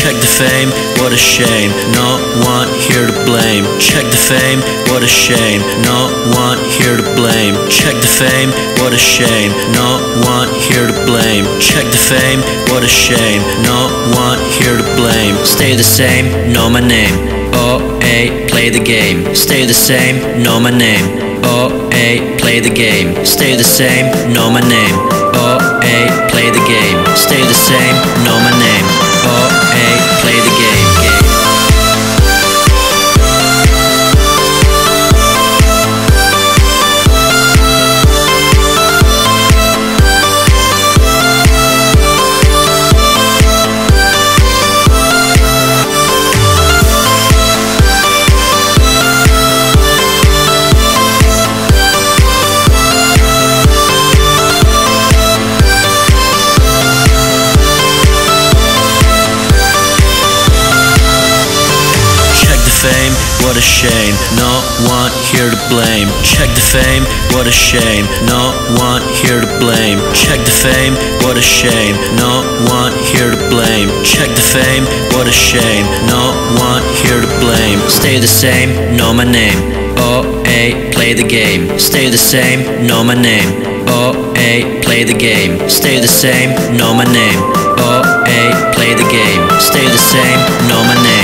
Check the fame, what a shame. No one here to blame. Check the fame, what a shame. No one here to blame. Check the fame, what a shame. No one here to blame. Check the fame, what a shame. No one here to blame. Stay the same, know my name. Oh, A, play the game. Stay the same, know my name. Oh, A, play the game. Stay the same, know my name. Oh, what a shame. No one here to blame. Check the fame, what a shame. No one here to blame. Check the fame, what a shame. No one here to blame. Check the fame, what a shame. No one here to blame. Stay the same, know my name. Oh, OA, play the game. Stay the same, know my name. Oh, OA, play the game. Stay the same, know my name. Oh, OA, play the game. Stay the same, know my name.